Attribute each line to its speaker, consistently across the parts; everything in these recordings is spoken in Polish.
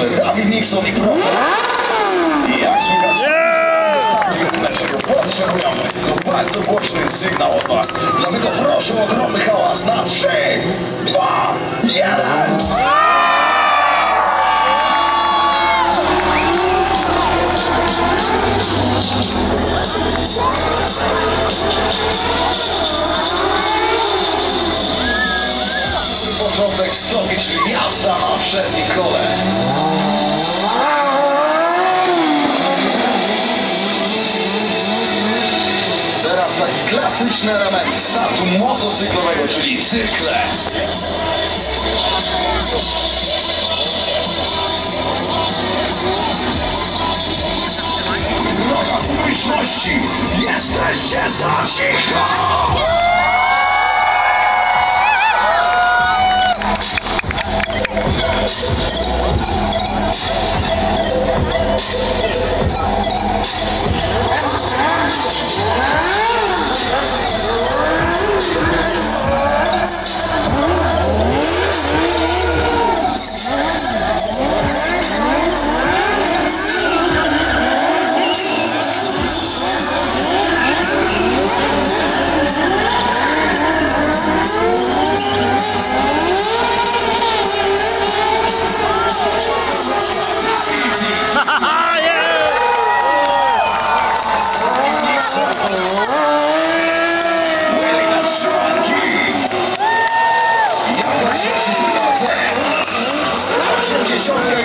Speaker 1: motocykle. Dawid Nixon i Profe. I jak słychać, czego potrzebujemy, to bardzo głośny sygnał od Was. Dlatego proszę o ogromny hałas na 3, 2, 1. Początek stopi, czyli jazda na przednim kole. Teraz taki klasyczny element startu motocyklowego, czyli cykle. Droga publiczności, jesteście za cicho! Williams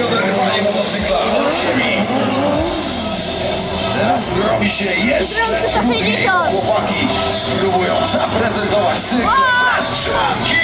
Speaker 1: oderwanie motocykla od ziemi. Teraz robi się jeszcze
Speaker 2: Zrobił 360.
Speaker 1: trudniej. Chłopaki spróbują zaprezentować cykl bez trzymanki.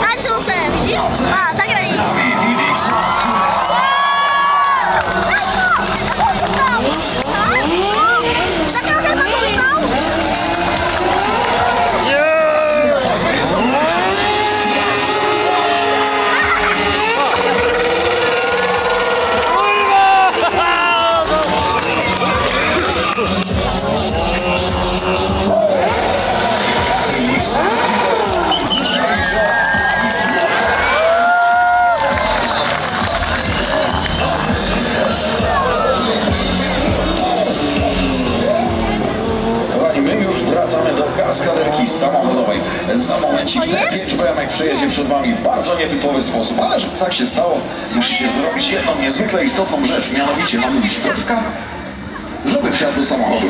Speaker 1: 但是 kaskaderki samochodowej. Za momencik ten pięć BMX przejedzie przed wami w bardzo nietypowy sposób, ale żeby tak się stało, musicie zrobić jedną niezwykle istotną rzecz, mianowicie namówić Piotrka, żeby wsiadł do samochodu.